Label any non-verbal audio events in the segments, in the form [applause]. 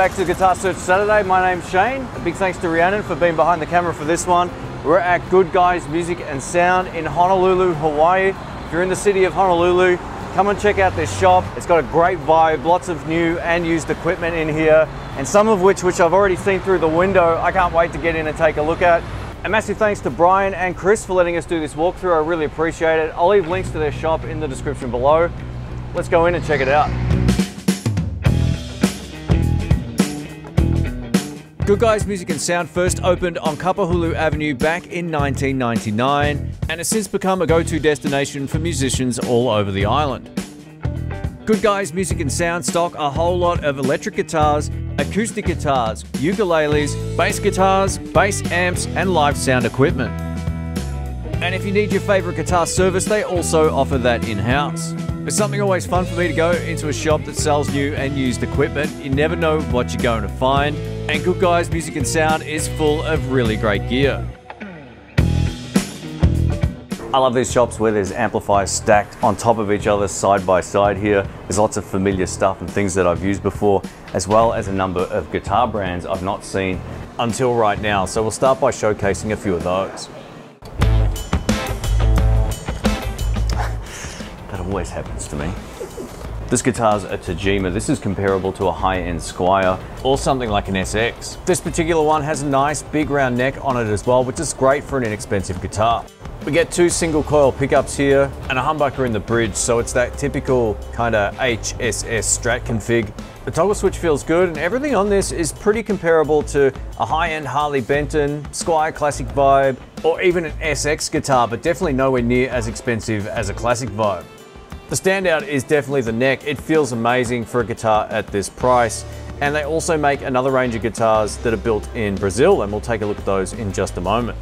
Back to Guitar Search Saturday. My name's Shane. A big thanks to Rhiannon for being behind the camera for this one. We're at Good Guys Music and Sound in Honolulu, Hawaii. If you're in the city of Honolulu, come and check out this shop. It's got a great vibe, lots of new and used equipment in here, and some of which, which I've already seen through the window, I can't wait to get in and take a look at. A massive thanks to Brian and Chris for letting us do this walkthrough. I really appreciate it. I'll leave links to their shop in the description below. Let's go in and check it out. Good Guys Music and Sound first opened on Kapahulu Avenue back in 1999 and has since become a go-to destination for musicians all over the island. Good Guys Music and Sound stock a whole lot of electric guitars, acoustic guitars, ukuleles, bass guitars, bass amps, and live sound equipment. And if you need your favourite guitar service, they also offer that in-house. It's something always fun for me to go into a shop that sells new and used equipment. You never know what you're going to find. And Good Guys Music and Sound is full of really great gear. I love these shops where there's amplifiers stacked on top of each other side by side here. There's lots of familiar stuff and things that I've used before, as well as a number of guitar brands I've not seen until right now. So we'll start by showcasing a few of those. [laughs] that always happens to me. This guitar's a Tagima. This is comparable to a high-end Squier or something like an SX. This particular one has a nice big round neck on it as well, which is great for an inexpensive guitar. We get two single coil pickups here and a humbucker in the bridge, so it's that typical kind of HSS Strat config. The toggle switch feels good and everything on this is pretty comparable to a high-end Harley Benton, Squier Classic Vibe, or even an SX guitar, but definitely nowhere near as expensive as a Classic Vibe. The standout is definitely the neck. It feels amazing for a guitar at this price. And they also make another range of guitars that are built in Brazil, and we'll take a look at those in just a moment.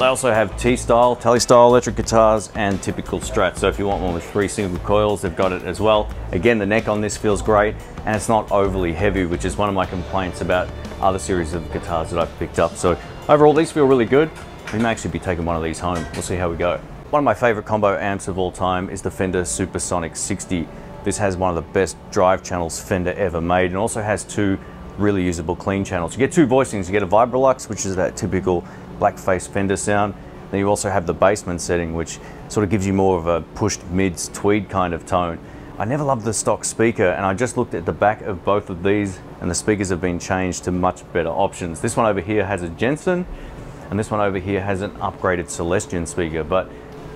They also have T-style, Tele-style electric guitars and typical Strat. So if you want one with three single coils, they've got it as well. Again, the neck on this feels great and it's not overly heavy, which is one of my complaints about other series of guitars that I've picked up. So overall, these feel really good. We may actually be taking one of these home. We'll see how we go. One of my favorite combo amps of all time is the Fender Supersonic 60. This has one of the best drive channels Fender ever made and also has two really usable clean channels. You get two voicings, you get a Vibrolux, which is that typical blackface Fender sound. Then you also have the Bassman setting, which sort of gives you more of a pushed mids tweed kind of tone. I never loved the stock speaker and I just looked at the back of both of these and the speakers have been changed to much better options. This one over here has a Jensen and this one over here has an upgraded Celestion speaker, but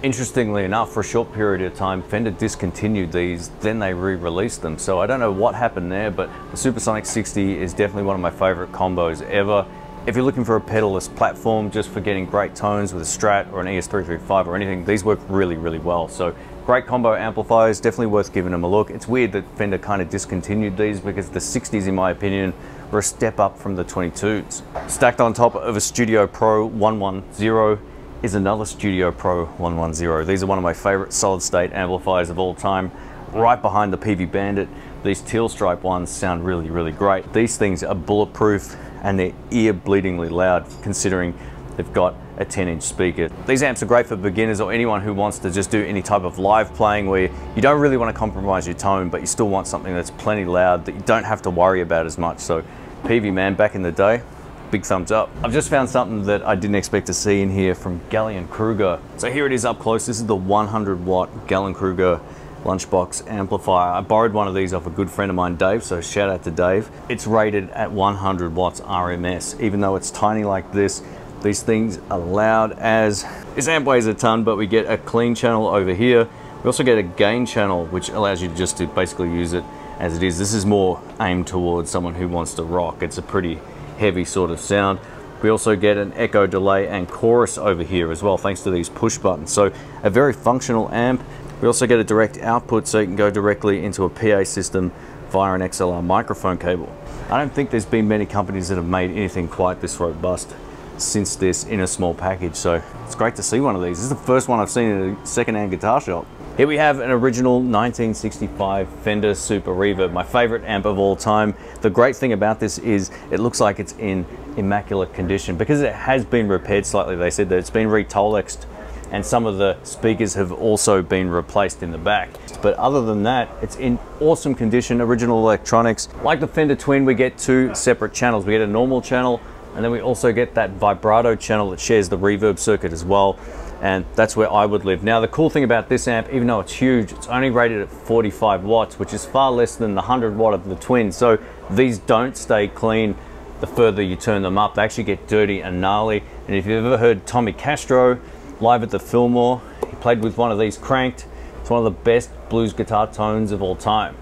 Interestingly enough, for a short period of time, Fender discontinued these, then they re-released them. So I don't know what happened there, but the Supersonic 60 is definitely one of my favorite combos ever. If you're looking for a pedalless platform just for getting great tones with a Strat or an ES335 or anything, these work really, really well. So great combo amplifiers, definitely worth giving them a look. It's weird that Fender kind of discontinued these because the 60s, in my opinion, were a step up from the 22s. Stacked on top of a Studio Pro 110 is another Studio Pro 110. These are one of my favorite solid state amplifiers of all time. Right behind the Peavey Bandit, these teal stripe ones sound really, really great. These things are bulletproof and they're ear bleedingly loud considering they've got a 10 inch speaker. These amps are great for beginners or anyone who wants to just do any type of live playing where you don't really want to compromise your tone, but you still want something that's plenty loud that you don't have to worry about as much. So Peavey man, back in the day, big thumbs up. I've just found something that I didn't expect to see in here from Gallien-Krueger. So here it is up close. This is the 100 watt Gallien-Krueger lunchbox amplifier. I borrowed one of these off a good friend of mine, Dave, so shout out to Dave. It's rated at 100 watts RMS. Even though it's tiny like this, these things are loud as, this amp weighs a ton, but we get a clean channel over here. We also get a gain channel, which allows you just to basically use it as it is. This is more aimed towards someone who wants to rock. It's a pretty heavy sort of sound. We also get an echo delay and chorus over here as well, thanks to these push buttons. So a very functional amp. We also get a direct output so you can go directly into a PA system via an XLR microphone cable. I don't think there's been many companies that have made anything quite this robust since this in a small package. So it's great to see one of these. This is the first one I've seen in a secondhand guitar shop. Here we have an original 1965 Fender Super Reverb, my favorite amp of all time. The great thing about this is it looks like it's in immaculate condition because it has been repaired slightly. They said that it's been re-Tolexed and some of the speakers have also been replaced in the back. But other than that, it's in awesome condition, original electronics. Like the Fender Twin, we get two separate channels. We get a normal channel, and then we also get that vibrato channel that shares the reverb circuit as well. And that's where I would live. Now, the cool thing about this amp, even though it's huge, it's only rated at 45 watts, which is far less than the 100 watt of the Twin. So these don't stay clean the further you turn them up. They actually get dirty and gnarly. And if you've ever heard Tommy Castro live at the Fillmore, he played with one of these cranked. It's one of the best blues guitar tones of all time.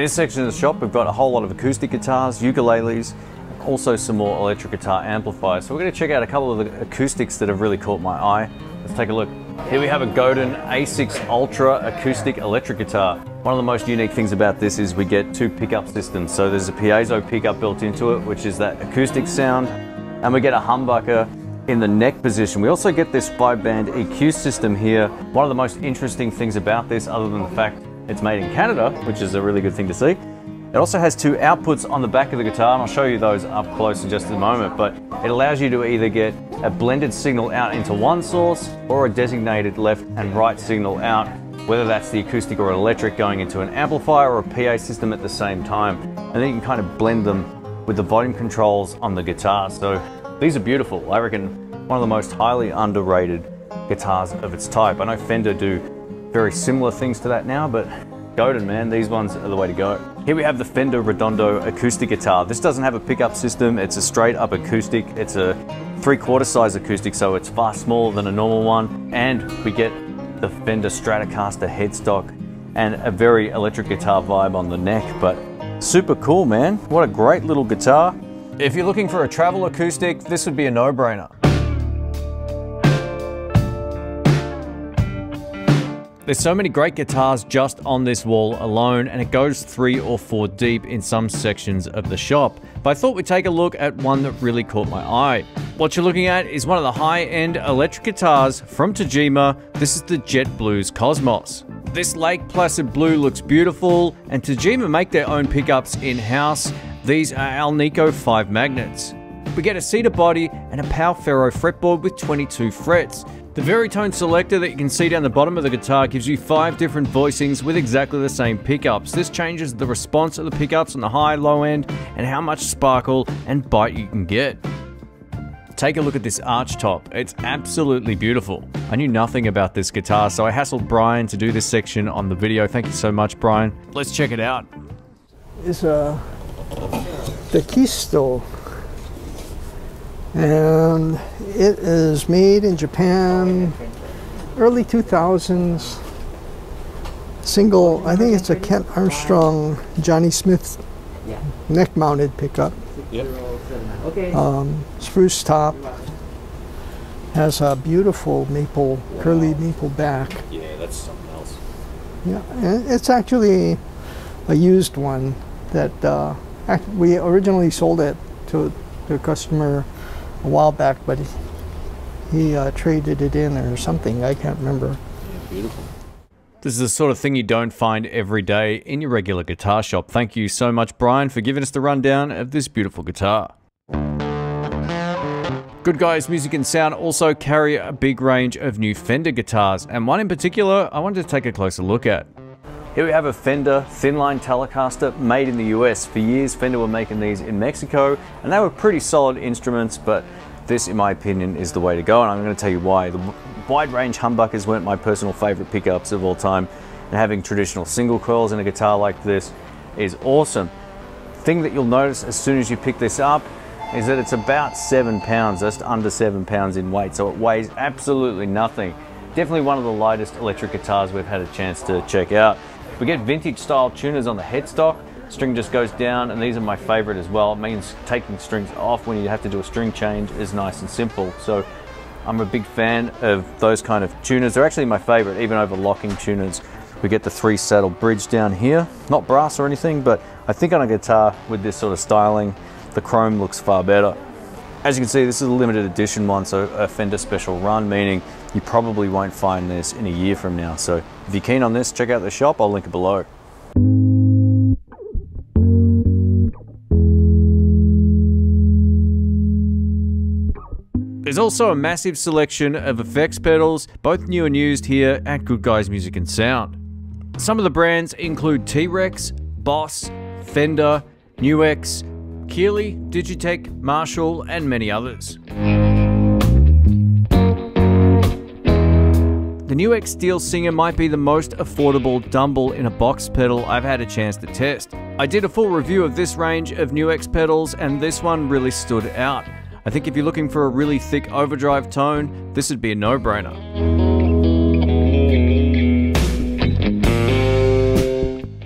In this section of the shop, we've got a whole lot of acoustic guitars, ukuleles, also some more electric guitar amplifiers. So we're going to check out a couple of the acoustics that have really caught my eye. Let's take a look. Here we have a Godin A6 Ultra acoustic electric guitar. One of the most unique things about this is we get two pickup systems. So there's a piezo pickup built into it, which is that acoustic sound, and we get a humbucker in the neck position. We also get this five band EQ system here. One of the most interesting things about this, other than the fact it's made in Canada, which is a really good thing to see. It also has two outputs on the back of the guitar, and I'll show you those up close in just a moment, but it allows you to either get a blended signal out into one source or a designated left and right signal out, whether that's the acoustic or electric going into an amplifier or a PA system at the same time. And then you can kind of blend them with the volume controls on the guitar. So these are beautiful. I reckon one of the most highly underrated guitars of its type. I know Fender do very similar things to that now, but Godin, man, these ones are the way to go. Here we have the Fender Redondo acoustic guitar. This doesn't have a pickup system, it's a straight up acoustic. It's a three quarter size acoustic, so it's far smaller than a normal one. And we get the Fender Stratocaster headstock and a very electric guitar vibe on the neck, but super cool, man. What a great little guitar. If you're looking for a travel acoustic, this would be a no-brainer. There's so many great guitars just on this wall alone, and it goes three or four deep in some sections of the shop. But I thought we'd take a look at one that really caught my eye. What you're looking at is one of the high-end electric guitars from Tagima. This is the Jet Blues Cosmos. This Lake Placid blue looks beautiful, and Tagima make their own pickups in-house. These are Alnico 5 magnets. We get a cedar body and a Pau Ferro fretboard with 22 frets. The Varitone selector that you can see down the bottom of the guitar gives you five different voicings with exactly the same pickups. This changes the response of the pickups on the high, low end, and how much sparkle and bite you can get. Take a look at this arch top. It's absolutely beautiful. I knew nothing about this guitar, so I hassled Brian to do this section on the video. Thank you so much, Brian. Let's check it out. It's a the Kisto and it is made in Japan early 2000s single I think it's a Kent Armstrong Johnny Smith neck mounted pickup. Yep. um, spruce top. Has a beautiful maple curly maple back. Yeah, that's something else. yeah and it's actually a used one that uh, we originally sold it to, to a customer a while back, but he, he uh, traded it in or something. I can't remember. Beautiful. This is the sort of thing you don't find every day in your regular guitar shop. Thank you so much, Brian, for giving us the rundown of this beautiful guitar. Good Guys Music and Sound also carry a big range of new Fender guitars, and one in particular I wanted to take a closer look at. Here we have a Fender Thinline Telecaster made in the US. For years, Fender were making these in Mexico, and they were pretty solid instruments, but this, in my opinion, is the way to go, and I'm going to tell you why. The wide range humbuckers weren't my personal favorite pickups of all time, and having traditional single coils in a guitar like this is awesome. Thing that you'll notice as soon as you pick this up is that it's about seven pounds, just under seven pounds in weight, so it weighs absolutely nothing. Definitely one of the lightest electric guitars we've had a chance to check out. We get vintage style tuners on the headstock. String just goes down, and these are my favorite as well. It means taking strings off when you have to do a string change is nice and simple. So I'm a big fan of those kind of tuners. They're actually my favorite, even over locking tuners. We get the three saddle bridge down here, not brass or anything, but I think on a guitar with this sort of styling, the chrome looks far better. As you can see, this is a limited edition one, so a Fender special run, meaning you probably won't find this in a year from now. So if you're keen on this, check out the shop. I'll link it below. There's also a massive selection of effects pedals, both new and used here at Good Guys Music and Sound. Some of the brands include T-Rex, Boss, Fender, NUX, Keeley, Digitech, Marshall, and many others. The NUX Steel Singer might be the most affordable Dumble in a box pedal I've had a chance to test. I did a full review of this range of NUX pedals and this one really stood out. I think if you're looking for a really thick overdrive tone, this would be a no-brainer.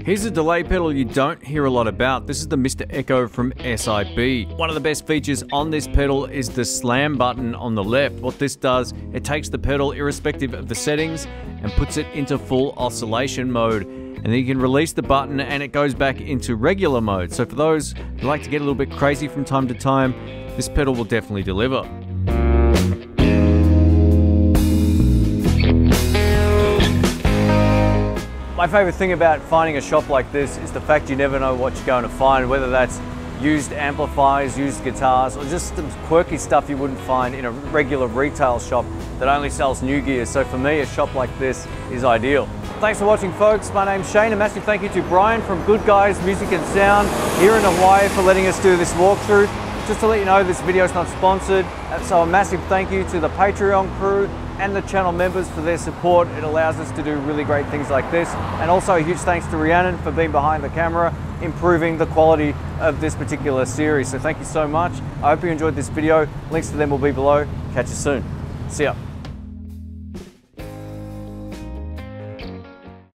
Here's a delay pedal you don't hear a lot about. This is the Mr. Echo from SIB. One of the best features on this pedal is the slam button on the left. What this does, it takes the pedal irrespective of the settings and puts it into full oscillation mode. And then you can release the button and it goes back into regular mode. So for those who like to get a little bit crazy from time to time, this pedal will definitely deliver. My favourite thing about finding a shop like this is the fact you never know what you're going to find, whether that's used amplifiers, used guitars, or just some quirky stuff you wouldn't find in a regular retail shop that only sells new gear. So for me, a shop like this is ideal. Thanks for watching folks. My name's Shane. A massive thank you to Brian from Good Guys Music and Sound here in Hawaii for letting us do this walkthrough. Just to let you know, this video is not sponsored. So a massive thank you to the Patreon crew and the channel members for their support. It allows us to do really great things like this. And also a huge thanks to Rhiannon for being behind the camera, improving the quality of this particular series. So thank you so much. I hope you enjoyed this video. Links to them will be below. Catch you soon. See ya.